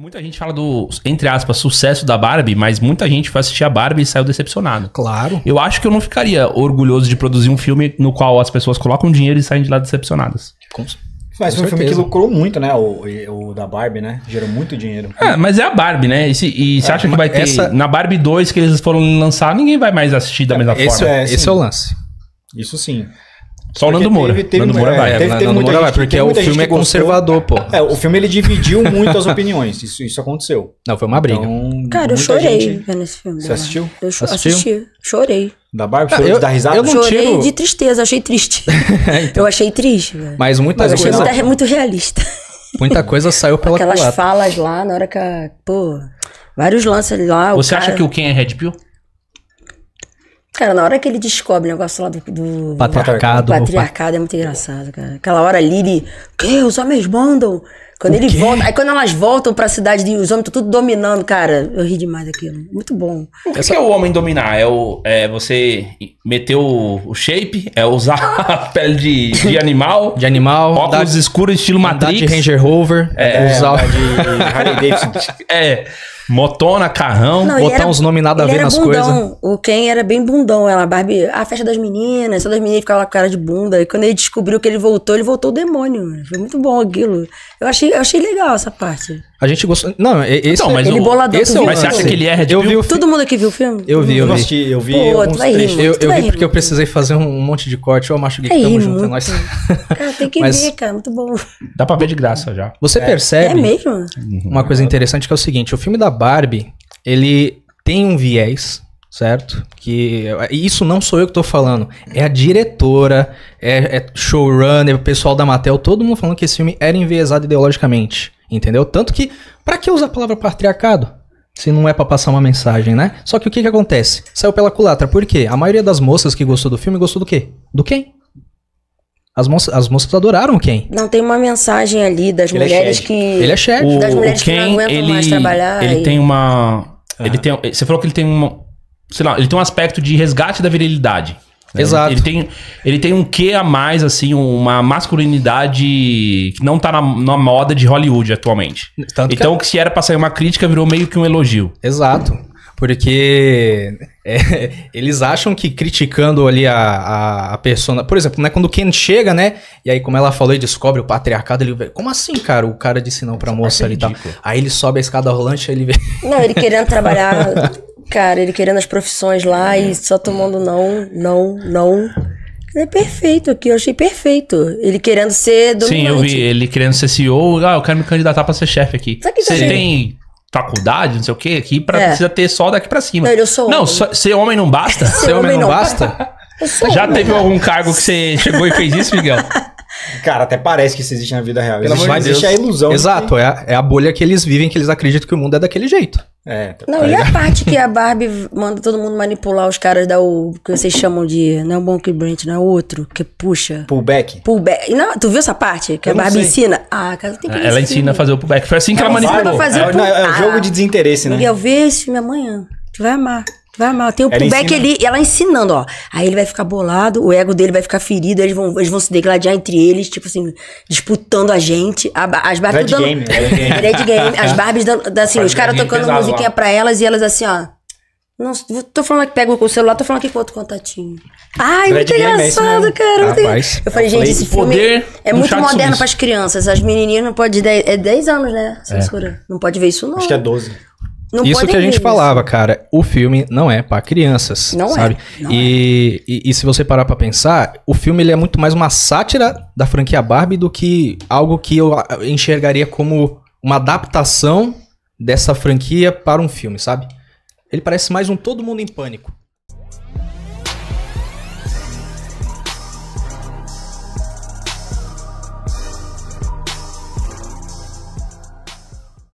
Muita gente fala do, entre aspas, sucesso da Barbie, mas muita gente foi assistir a Barbie e saiu decepcionado. Claro. Eu acho que eu não ficaria orgulhoso de produzir um filme no qual as pessoas colocam dinheiro e saem de lá decepcionadas. Com- Mas foi um filme que lucrou muito, né? O, o da Barbie, né? Gerou muito dinheiro. É, mas é a Barbie, né? E, se- e você acha que vai ter. essa- Na Barbie 2 que eles foram lançar, ninguém vai mais assistir da mesma Esse, forma. é, esse sim. é o lance. Isso sim. Só o Porque Nando Moura. teve- teve- Nando Moura é, vai. teve- Nando teve muita Moura vai, gente- porque teve o filme é conservador, pô. É, o filme ele dividiu muito as opiniões. Isso, isso aconteceu. Não, foi uma briga. Então, Cara, eu chorei gente- vendo esse filme. Você assistiu? Eu cho- Assistiu? assisti. Chorei. Da Barbie? Ah, Chorou eu- de dar risada? eu não Chorei tiro- de tristeza, achei triste. Eu achei triste, velho. Mas muita Mas achei coisa, muito, muito realista. muita coisa saiu pela Aquelas culatra. falas lá, na hora que a. Pô, vários lances lá. Você acha que o Ken é Red Pill? Cara, na hora que ele descobre o negócio lá do. do Patriarcado. patriarcado é muito engraçado, cara. Aquela hora ali, ele. Que? Os homens mandam. Quando ele volta. Aí quando elas voltam pra cidade de os homens estão tudo dominando, cara. Eu ri demais daquilo. Muito bom. O que, que é o homem dominar? É, o, é você meter o, o shape? É usar a pele de, de animal? De animal, óculos escuros, estilo andar de Matrix? Ranger Rover, É, usar, da de Harley Davidson. É, motona, carrão. Não, botar era- uns nomes nada a ver nas coisas. O Ken era bem bundão. Ela, a Barbie, a festa das meninas, só das meninas ficavam lá com cara de bunda. E quando ele descobriu que ele voltou, ele voltou o demônio. Foi muito bom aquilo. Eu achei, eu achei legal essa parte. A gente gostou. Não, esse Então, mas Ele o- boladão, esse é? Mas você acha que ele é Red Eu Pill? vi Todo mundo aqui viu o filme? Eu vi, Eu vi. assisti, eu vi Pô, tu vai rir. Eu, Tu eu vai vi rir porque eu precisei fazer um monte de corte. Eu macho geek, É tamo rir junto, é nóis. Cara, tem que Mas- ver, cara. Muito bom. Dá pra ver de graça já. Você É percebe mesmo? uma coisa interessante que é o seguinte: o filme da Barbie, ele tem um viés, certo? Que isso não sou eu que tô falando, é a diretora, é, é showrunner, o pessoal da Mattel, todo mundo falando que esse filme era enviesado ideologicamente, entendeu? Tanto que, pra que usar a palavra patriarcado? Se não é pra passar uma mensagem, né? Só que o que que acontece? Saiu pela culatra. Por quê? A maioria das moças que gostou do filme gostou do quê? Do quem? As moças, as moças adoraram quem? Não, tem uma mensagem ali das Ele é mulheres Shed. que. Ele é chefe. Das o mulheres que não Ken, aguentam ele, mais trabalhar ele e- tem uma... Ele tem, você falou que ele tem uma... Sei lá, ele tem um aspecto de resgate da virilidade. né? Exato. Ele tem, ele tem um quê a mais, assim, uma masculinidade que não tá na, na moda de Hollywood atualmente. Tanto então, que se era pra sair uma crítica, virou meio que um elogio. Exato. Porque é, eles acham que criticando ali a, a, a persona. Por exemplo, né, quando o Ken chega, né? E aí, como ela falou, ele descobre o patriarcado, ele vê. Como assim, cara? O cara disse não pra moça ali e tal. Aí ele sobe a escada rolante, aí ele vê. Não, ele querendo trabalhar. cara, ele querendo as profissões lá e só tomando não, não, não. É perfeito aqui, eu achei perfeito. Ele querendo ser dominante. Sim, eu vi ele querendo ser CEO. Ah, eu quero me candidatar pra ser chefe aqui. Sabe que tá Você sendo- tem faculdade, não sei o quê, aqui pra, É. precisa ter só daqui pra cima. Não, eu sou Não, homem. só- ser homem não basta? Ser homem não basta? Eu sou Já homem. teve algum cargo que você chegou e fez isso, Miguel? Cara, até parece que isso existe na vida real. Pelo Existe, amor de existe Deus. a ilusão. Exato, é a, é a bolha que eles vivem, que eles acreditam que o mundo é daquele jeito. É, tá- Não, e a parte que a Barbie manda todo mundo manipular os caras da o que vocês chamam de. Não é o Monkey Branch, não é o outro, que puxa. pullback. Pullback. Não, tu viu essa parte? Que Eu a Barbie sei. ensina? Ah, cara, tem que ver Ela ensina a filme. fazer o pullback. Foi assim que ela Ela manipulou. fazer É, não, é um Ah. jogo de desinteresse, né? Miguel, vê esse filme amanhã. Tu vai amar. Vai amar. Tem o pullback ali, ela ensinando, ó. Aí ele vai ficar bolado, o ego dele vai ficar ferido, eles vão, eles vão se degladiar entre eles, tipo assim, disputando a gente. A as Barbies Red dando- Game, Red Game. Red Game. As Barbies dando, da- assim, os caras tocando pesado musiquinha lá. pra elas e elas assim, ó. Não, tô falando aqui, pega o celular, tô falando aqui com outro contatinho. Ai, Red muito é engraçado, mesmo. cara. muito Rapaz, eu falei, gente, falei, esse filme é muito moderno sumiço. pras crianças. As menininhas não podem. É 10 anos, né? Censura. Não pode ver isso, não. Acho que é 12. Não Isso que a gente falava, cara. O filme não é pra crianças, Não é, sabe? não e, e, e se você parar pra pensar, o filme ele é muito mais uma sátira da franquia Barbie do que algo que eu enxergaria como uma adaptação dessa franquia para um filme, sabe? Ele parece mais um Todo Mundo em Pânico.